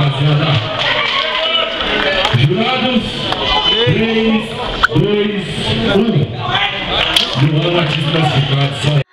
rapaziada. Jurados, 3, 2, 1. João Batista Cidade,